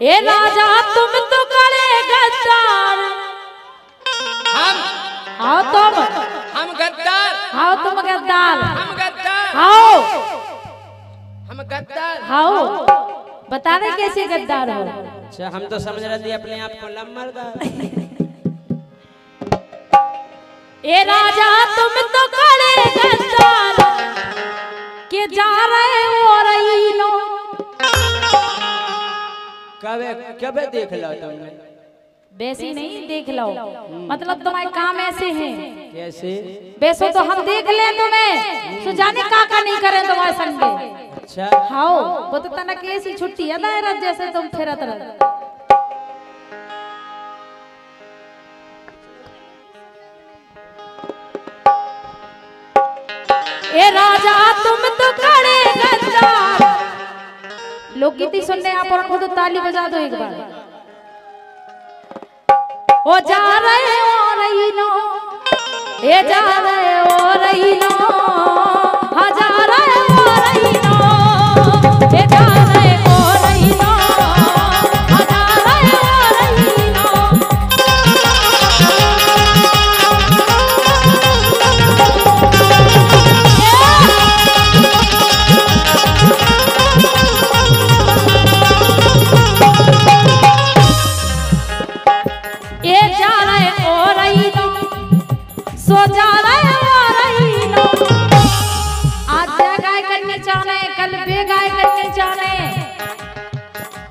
ए राजा तुम तो करे गद्दार। हम? आओ तुम। हम गद्दार। आओ तुम गद्दार। हम गद्दार। आओ। हम गद्दार। आओ। बता रहे कैसे गद्दार हो? अच्छा हम तो समझ रहे थे अपने आप को लम्बरदार ए राजा तुम तो करे गद्दार। कबे कबे देख लो तुमने? वैसे नहीं देख लो मतलब तुम्हारे काम ऐसे हैं। कैसे? वैसे तो हम देख ले तुम्हें। सुजाने का का नहीं करे तुम्हारे संग में अच्छा। हाओ वो तो तना कैसी छुट्टी है दायरा जैसे तुम फिरत रह। ए राजा तुम तो गद्दार लोकगीति सुनने आप और खुद ताली बजा दो एक बार। ओ जा रहे हो रही नो ए जा रहे हो रही नो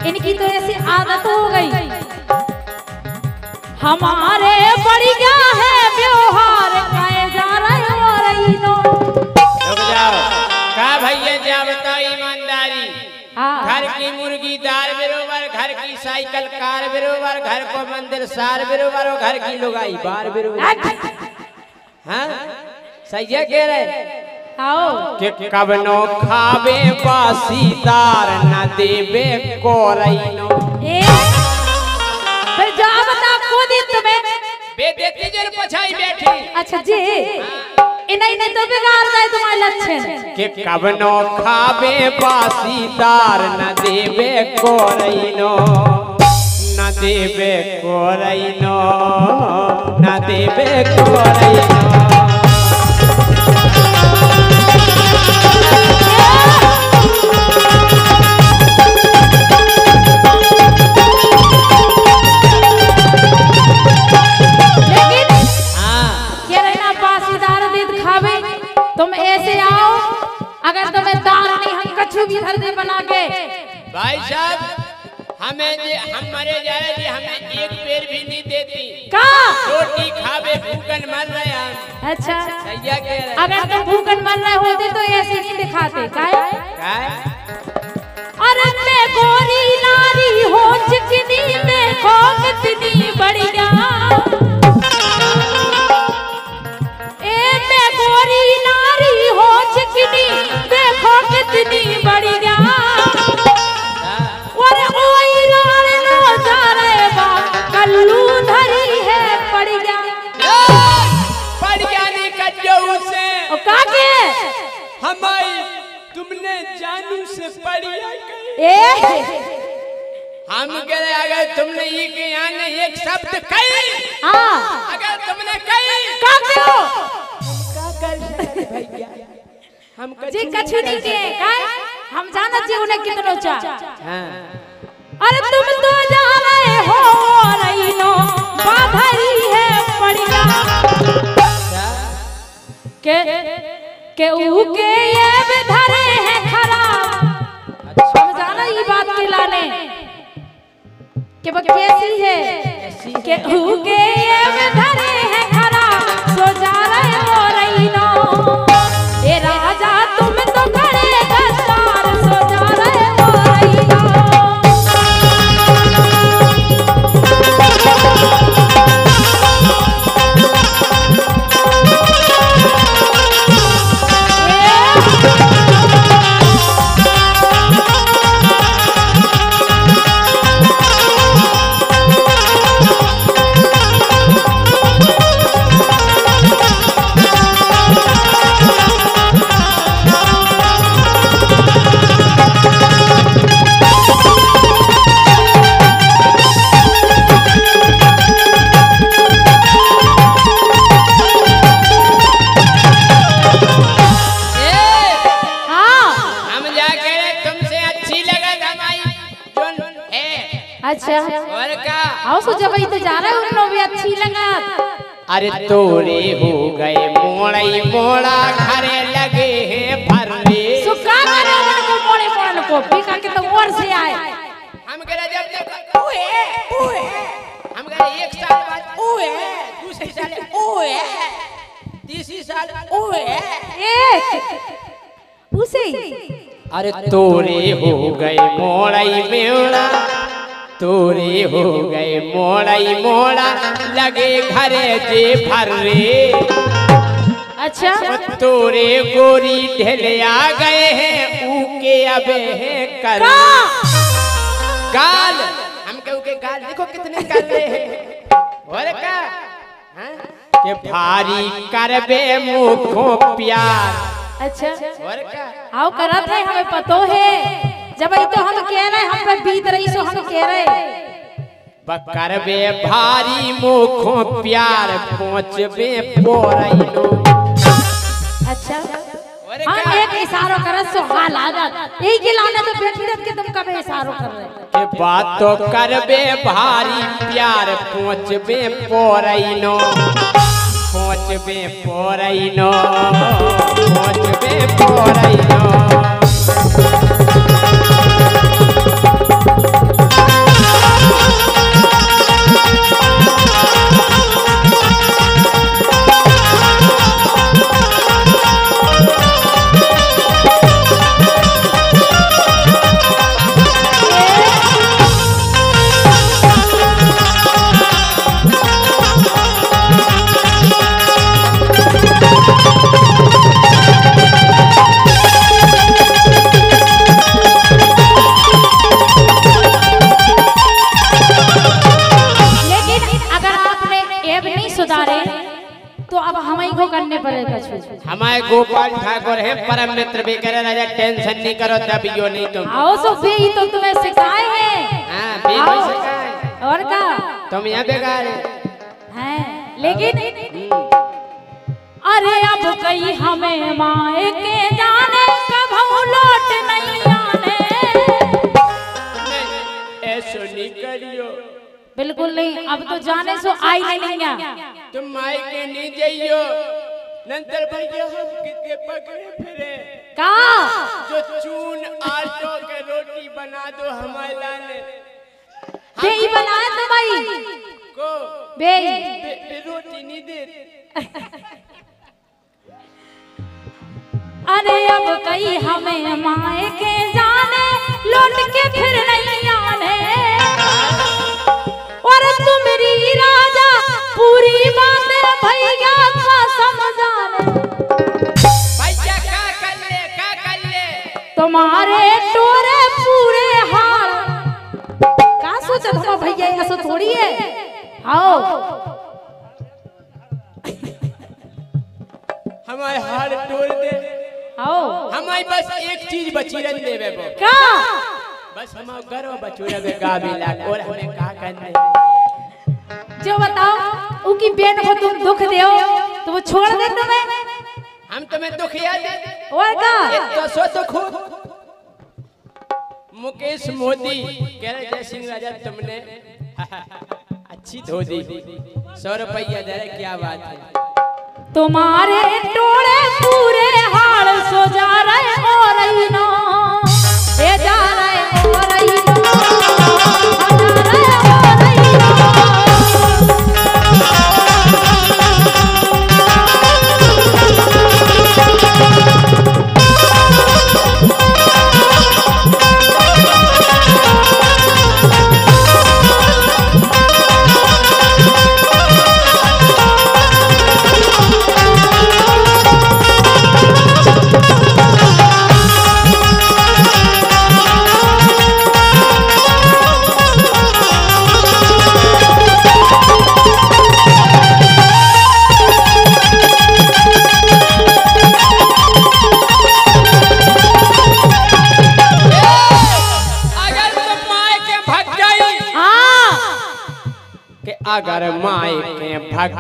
इनकी तो ऐसी आदत हो गई। हमारे बढ़ गया है व्यवहार गाय जा रहे हो रही नो। रुक जाओ। का भैया जा बताओ ईमानदारी? हाँ। घर की मुर्गी दार बरोबर घर की साइकिल कार बरोबर घर को मंदिर सार बरोबर और घर की लुगाई बार बरोबर। हाँ? सही है कह रहे आओ। कि कबनो खावे बासीदार न देवे कोरैनो ए फिर जा बता खुद ही तुम्हें? बे देती जल पछाई बैठी। अच्छा जी इन्हें इन्हें तो बिगाड़ता है तुम्हारे लक्षण कि कबनो खावे बासीदार न देवे कोरैनो न देवे कोरैनो न देवे कोरैनो लेकिन हाँ। ये रहना पासीदार दीद खावे। तुम ऐसे आओ अगर तुम्हें दाल नहीं हम कछु भी घर दे बना के भाई साहब हमें जे हम मरे जा रहे जी हमें एक पेड़ भी नहीं देती। का? रोटी खावे भूखन मर रहे हम अच्छा। सैया कह रहे अगर तुम भूखन मर रहे होते तो ऐसे नहीं दिखाते। काय काय अरे मैं गोरी नारी हो चिकनी मैं खो कितनी बढ़िया ओ काके हमारी तुमने जानू से पढ़िया ए? हम कह रहे अगर तुमने ये के यहाँ ने एक शब्द कही हाँ। अगर तुमने कही काके हो? हम जी कछु नहीं किए काय हम जानत जी उन्हें कितनो चा हाँ। अरे तुम तो जा रहे हो। के के ये धरे हैं खराब हम जाना ये बात के लाने। के वो कैसी है? के के ये धरे हैं खराब सो जा रहे हो रही नो ए राजा अच्छा। और का आओ सो जब तो जा रहे उन लोग भी अच्छी लगा। अरे तोरे हो गए मोड़ई मोड़ा घरे लगे हैं भरने सुखा करे उन को मोड़े मोड़न को पीका के तो और से आए। हम कह रहे जब तक ओए ओए हम कह रहे एक साल बाद ओए दूसरे साल ओए तीसरी साल ओए एक। उसे अरे तोरे हो गए मोड़ई मेड़ा तोरे हो गए मोड़ाई मोड़ा लगे घरे जे भर रे अच्छा। तोरे गोरी ढेले आ गए हैं ऊके अबे हैं कर। गाल हम के ऊके गाल देखो कितने कर रहे हैं। और का? हाँ? के भारी करबे मुखों प्यार। अच्छा। और का? आओ करत है हमें पतो है। जब ये तो हम कह रहे हम पे बीत रही सो हम कह रहे करबे भारी मुखों प्यार पहुँचबे पोरैनो। अच्छा? हम का एक इशारो करत सो हाल लागत यही के लाने तो बैठ बैठ के तुम कबे इशारो कर रहे के बात तो करबे भारी प्यार पहुँचबे पोरैनो। पहुँचबे पोरैनो पहुँचबे पोरैनो। करने पड़ेगा हमारे गोपाल ठाकुर है परम मित्र भी करे राजा टेंशन नहीं करो तब यो नहीं तुम। आओ सो भी ही तो तुम्हें सिखाए हैं हाँ भी आओ। सिखाए और का? तुम यहाँ बेकार है। है लेकिन अरे अब कहीं हमें माए के जाने कब लौट नहीं आने। ऐसो नहीं करियो। बिल्कुल नहीं अब तो जाने सो आई नहीं तुम माई के नहीं जाइयो। नंतर भैया हम कितने पकड़े फिरे। का? जो चून आटो के रोटी बना दो हमारे लाने बे ही बनाया तो भाई। को? बे बे- बे रोटी नहीं दे। अरे अब कहीं हमें माए के जाने लौट के फिर नहीं आने। और तुम्हारी राजा पूरी बातें भैया का समझाने। भैया का कर ले का कर ले तुम्हारे टोरे पूरे हाल का सोचत हो भैया ऐसा थोड़ी है? आओ। हमारे हाल तोड़ दे। आओ। हमारी बस एक चीज़ बची रन देवे बो का बस हम गरो बचूरे बे गाबिला और हमें का करना जो बताओ। उनकी बेट को तुम दुख दो तो वो छोड़ दे तुम्हें। हम तुम्हें दुखिया दे। और का? तो सो तो खूब मुकेश मोदी कह रहे जय सिंह राजा तुमने। अच्छी धो दी सौ रुपया दे रहे क्या बात है। तुम्हारे टोड़े पूरे हाल सो जा रहे हो रही नो ये जा रहे हो रही नो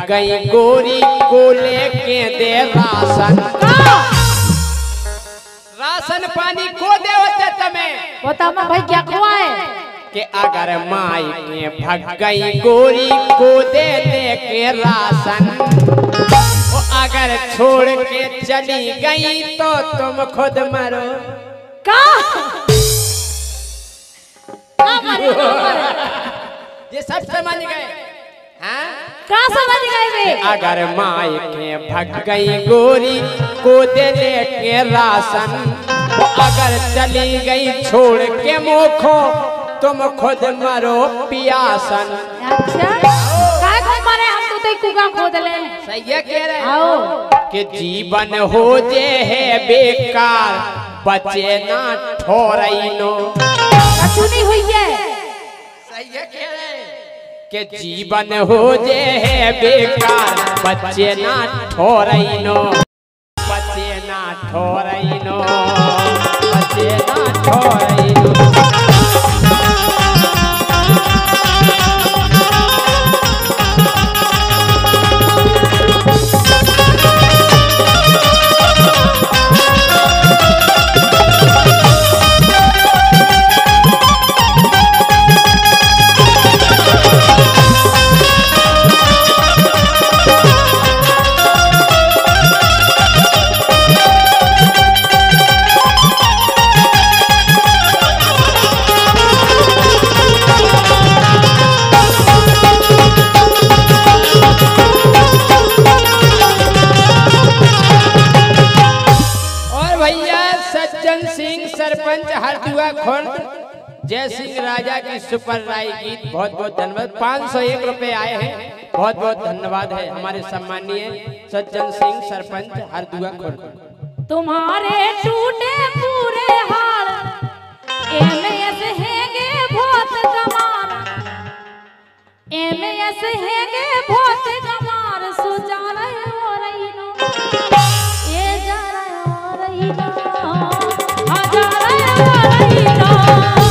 गई गोरी को लेके दे राशन। राशन पानी को दे होते मैं। भाई क्या खुआ है? कि अगर माई के भग गई गोरी को दे दे के राशन ओ अगर छोड़ के चली गई तो तुम खुद मरो। का? का मारे? ये सब समझ गए। का समझ गए वे अगर माई के भग गई गोरी को दे दे के राशन। वो अगर चली गई छोड़ के मोखो तुम खुद मरो पियासन। अच्छा? हम तो तई कुका खोद ले? सही है कह रहे आओ। कि जीवन हो जे है बेकार बचे ना ठोरइनो सुनी हुई है। सही है कह रहे कि जीवन हो जे है बेकार बच्चे ना ठोरइनो बच्चे ना ठोरइनो बच्चे ना ठोरइनो सुपर राय गीत बहुत बहुत धन्यवाद। पाँच सौ एक रुपए आए हैं। बहुत बहुत धन्यवाद है हमारे सम्मानीय सज्जन सिंह सरपंच हरदुआ खुर तुम्हारे टूटे पूरे हाल एमएस बहुत एमएस बहुत सुजा रहे हो रही नो। ये जा रहे हो रही नो। आ जा रहे हो रही नो।